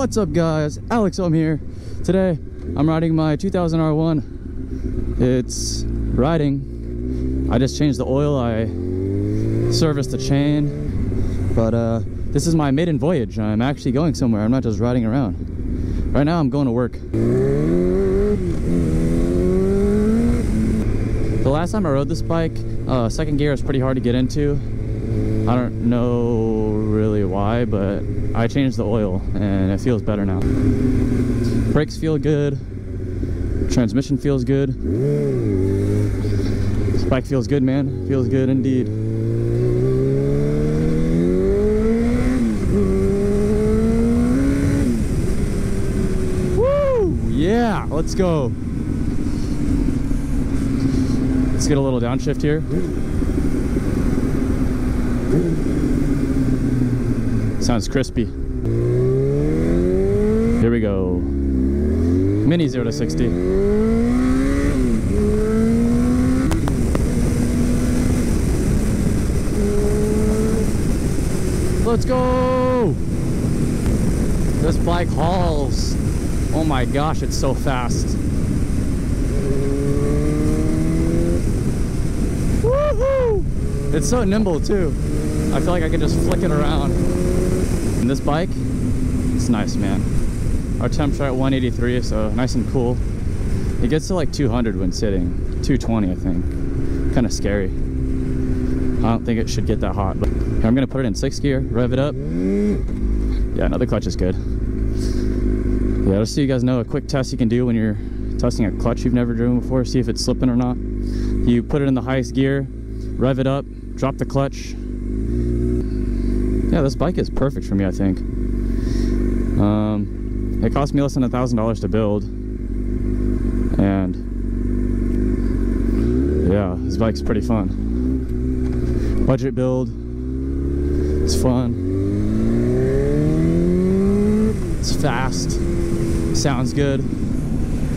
What's up guys? Alex I'm here. Today I'm riding my 2000 R1. It's riding. I just changed the oil. I serviced the chain. But uh, this is my maiden voyage. I'm actually going somewhere. I'm not just riding around. Right now I'm going to work. The last time I rode this bike, uh, second gear is pretty hard to get into. I don't know why, but I changed the oil and it feels better now. Brakes feel good. Transmission feels good. This bike feels good, man. Feels good indeed. Woo! Yeah, let's go. Let's get a little downshift here. Sounds crispy. Here we go. Mini 0 to 60. Let's go! This bike hauls. Oh my gosh, it's so fast. Woohoo! It's so nimble too. I feel like I can just flick it around. And this bike, it's nice, man. Our temps at 183, so nice and cool. It gets to like 200 when sitting. 220, I think. Kind of scary. I don't think it should get that hot. But I'm gonna put it in sixth gear, rev it up. Yeah, another clutch is good. Yeah, just so you guys know, a quick test you can do when you're testing a clutch you've never driven before, see if it's slipping or not. You put it in the highest gear, rev it up, drop the clutch. Yeah, this bike is perfect for me, I think. Um, it cost me less than a thousand dollars to build, and yeah, this bike's pretty fun. Budget build, it's fun, it's fast, sounds good,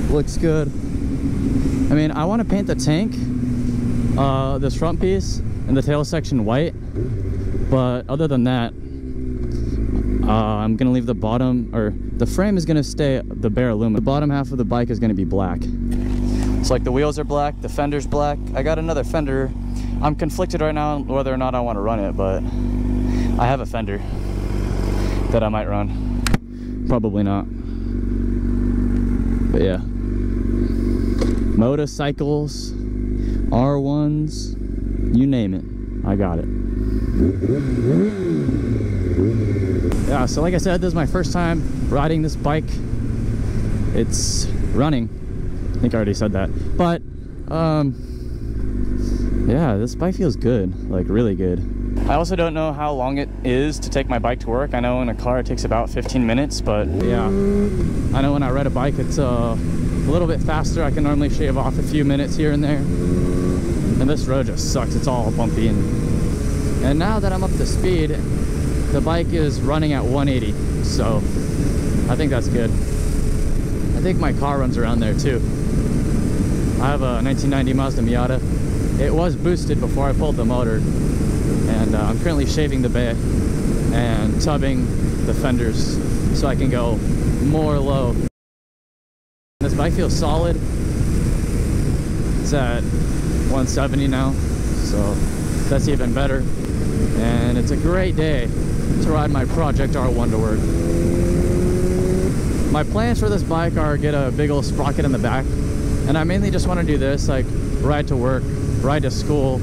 looks good. I mean, I want to paint the tank, uh, this front piece, and the tail section white, but other than that, uh, I'm gonna leave the bottom, or the frame is gonna stay the bare aluminum. The bottom half of the bike is gonna be black. It's like the wheels are black, the fender's black. I got another fender. I'm conflicted right now whether or not I want to run it, but I have a fender that I might run. Probably not. But yeah. Motorcycles, R1s, you name it. I got it. Yeah, so like I said, this is my first time riding this bike. It's running. I think I already said that. But, um, yeah, this bike feels good, like really good. I also don't know how long it is to take my bike to work. I know in a car it takes about 15 minutes, but yeah. I know when I ride a bike, it's uh, a little bit faster. I can normally shave off a few minutes here and there. And this road just sucks. It's all bumpy. And, and now that I'm up to speed, the bike is running at 180. So I think that's good. I think my car runs around there too. I have a 1990 Mazda Miata. It was boosted before I pulled the motor. And uh, I'm currently shaving the bay and tubbing the fenders so I can go more low. This bike feels solid. It's at 170 now, so that's even better. And it's a great day to ride my Project R1 to work. My plans for this bike are get a big old sprocket in the back, and I mainly just want to do this, like ride to work, ride to school,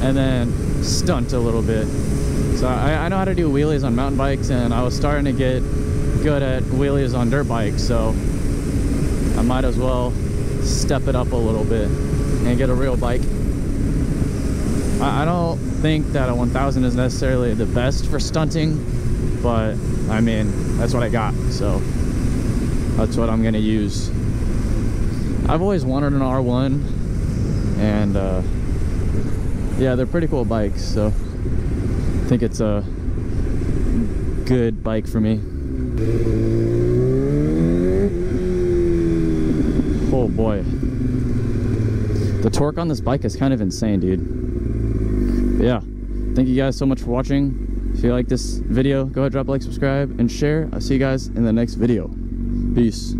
and then stunt a little bit. So I, I know how to do wheelies on mountain bikes, and I was starting to get good at wheelies on dirt bikes, so I might as well step it up a little bit and get a real bike. I, I don't think that a 1000 is necessarily the best for stunting, but I mean, that's what I got, so that's what I'm gonna use. I've always wanted an R1, and uh, yeah, they're pretty cool bikes, so I think it's a good bike for me. Oh boy. The torque on this bike is kind of insane, dude. Yeah, thank you guys so much for watching. If you like this video, go ahead, drop a like, subscribe, and share. I'll see you guys in the next video. Peace.